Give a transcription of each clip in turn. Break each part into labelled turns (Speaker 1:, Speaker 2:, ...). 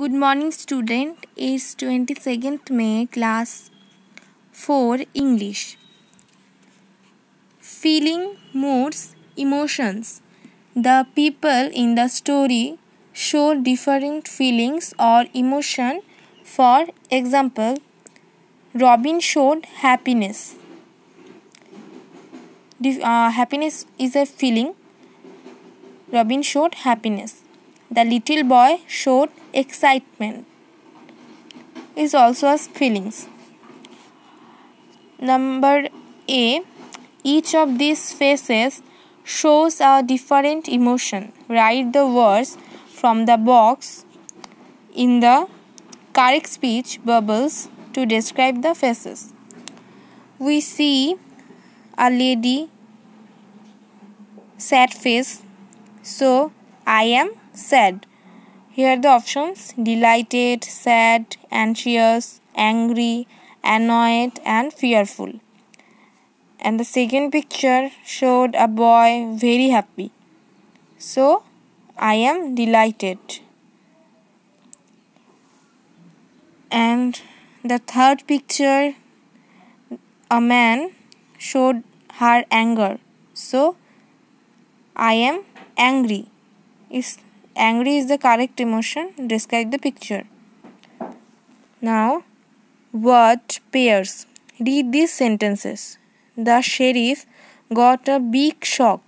Speaker 1: Good morning student. It's 22nd May class 4 English. Feeling, moods, emotions. The people in the story show different feelings or emotion. For example, Robin showed happiness. Uh, happiness is a feeling. Robin showed happiness. The little boy showed excitement. Is also as feelings. Number A. Each of these faces shows a different emotion. Write the words from the box in the correct speech bubbles to describe the faces. We see a lady sad face. So I am sad. Here are the options delighted, sad, anxious, angry, annoyed, and fearful. And the second picture showed a boy very happy. So I am delighted. And the third picture, a man showed her anger. So I am angry. Is angry is the correct emotion. Describe the picture. Now, word pairs. Read these sentences. The sheriff got a big shock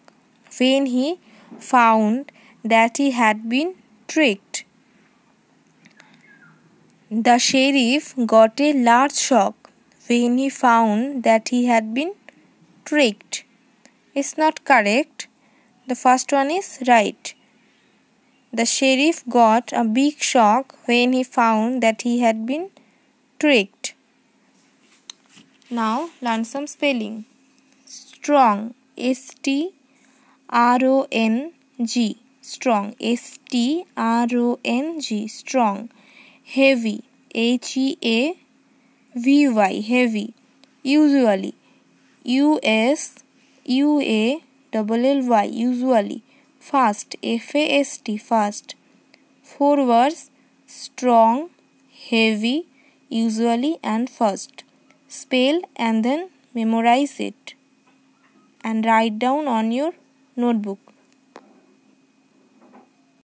Speaker 1: when he found that he had been tricked. The sheriff got a large shock when he found that he had been tricked. It's not correct. The first one is right. The sheriff got a big shock when he found that he had been tricked. Now learn some spelling. Strong S T R O N G strong S T R O N G strong heavy H E A V Y heavy usually U S U A double L Y usually fast F A S T fast. Four words strong heavy usually and first. Spell and then memorize it. And write down on your notebook